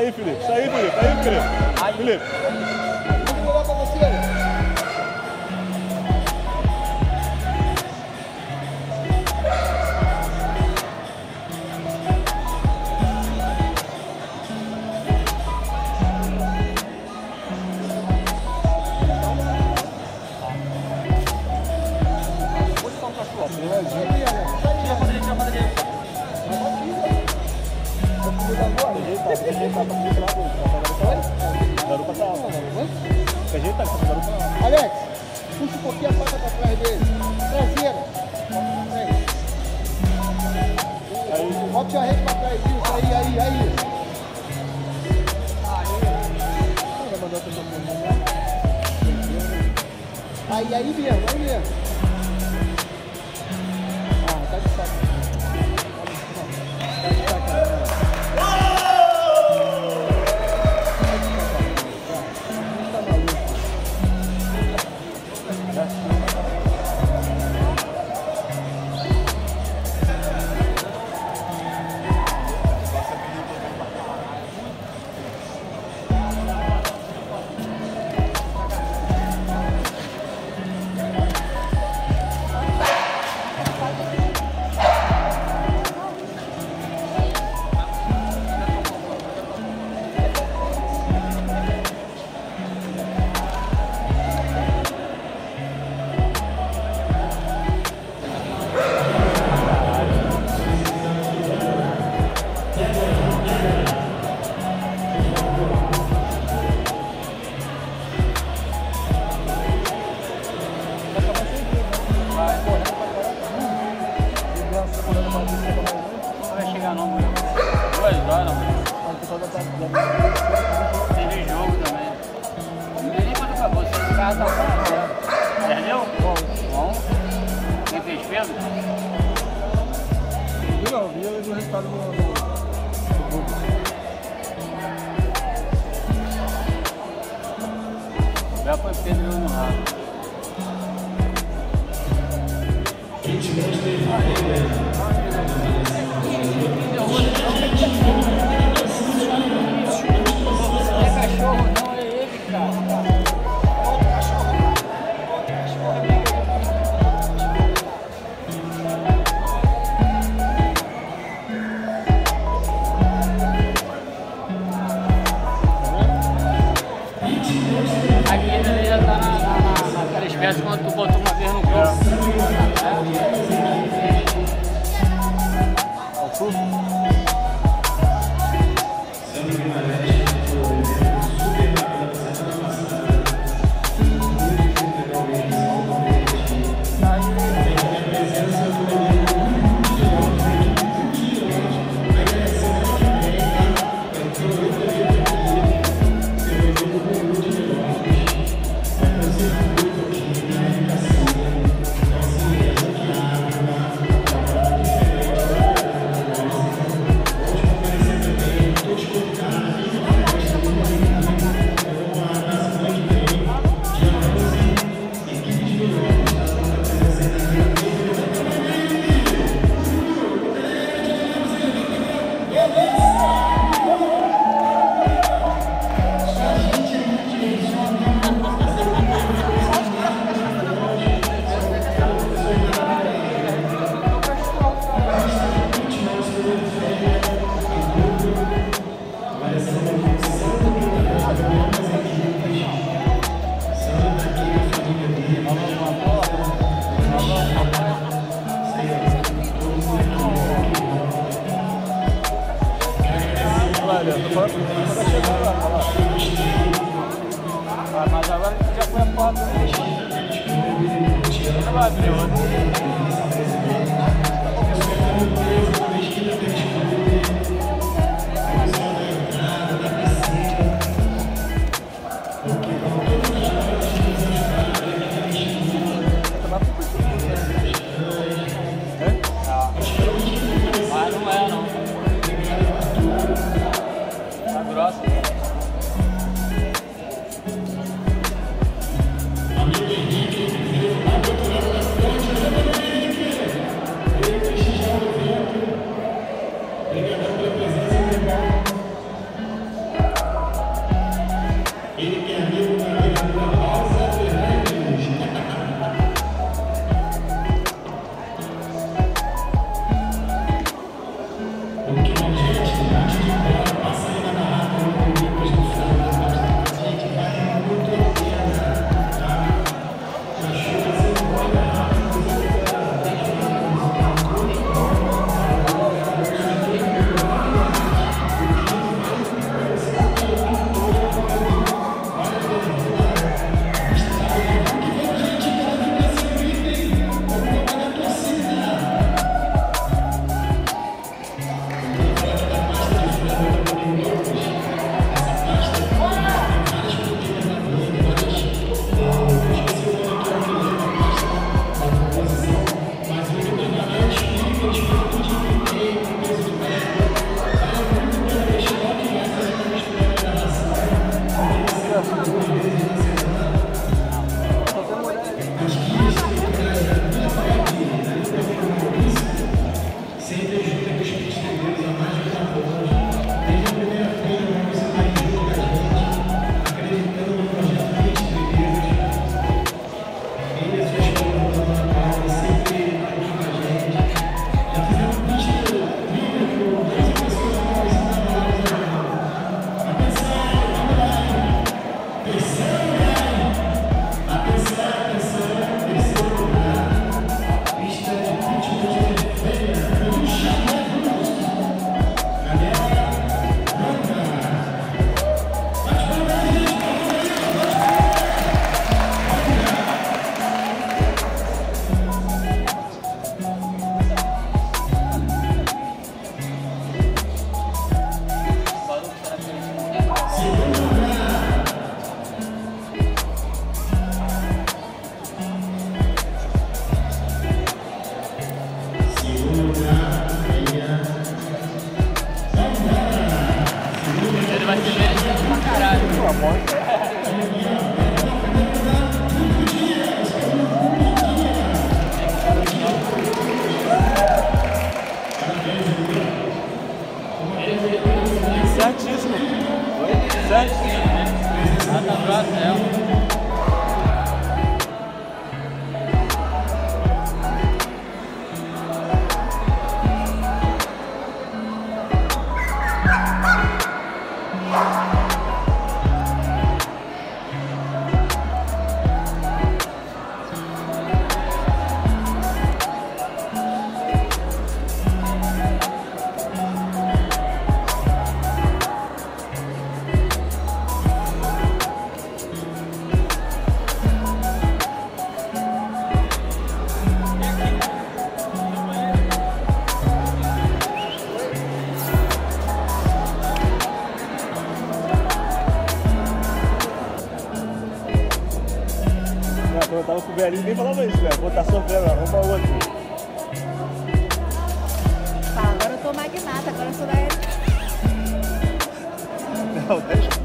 Saiu, Felipe. Saiu, Felipe. Saiu, Felipe. Felipe. Bota o charrete pra trás, isso, aí, aí, aí. Aí, aí, aí aí, mesmo. Eu não, vi o resultado no, no, no Google. Já foi Pedro no rabo. Gente, não teve acontece quando tu bota uma vez no gol. Quando eu tava com o velhinho, ninguém falava isso, velho. Vou tá sofrendo, arruma outro. Fala, agora eu tô magnata, agora eu sou da Não, deixa.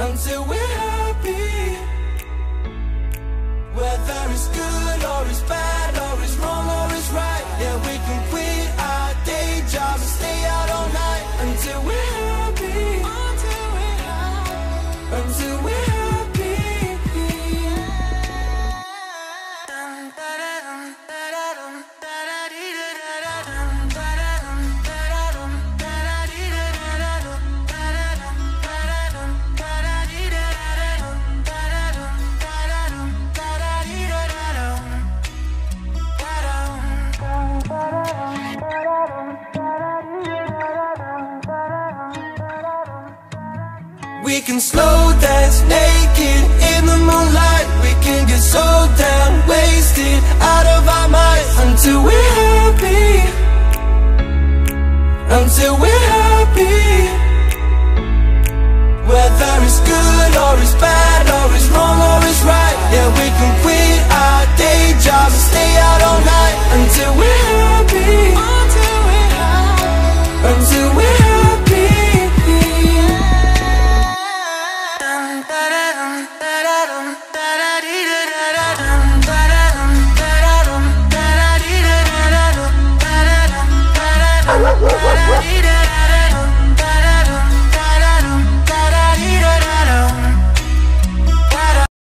until we're happy. Whether it's good or it's bad. can slow dance naked.